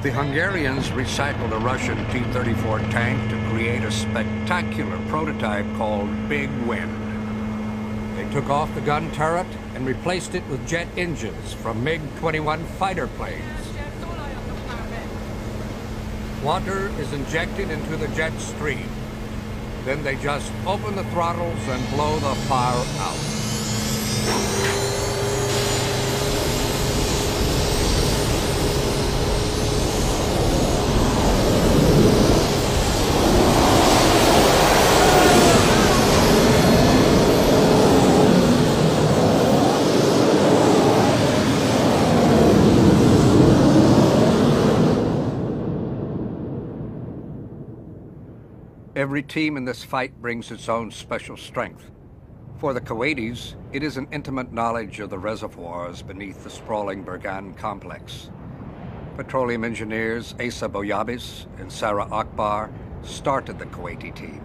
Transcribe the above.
The Hungarians recycled a Russian T-34 tank to create a spectacular prototype called Big Wind. They took off the gun turret and replaced it with jet engines from MiG-21 fighter planes. Water is injected into the jet stream. Then they just open the throttles and blow the fire out. Every team in this fight brings its own special strength. For the Kuwaitis, it is an intimate knowledge of the reservoirs beneath the sprawling Burgan complex. Petroleum engineers Asa Boyabis and Sarah Akbar started the Kuwaiti team.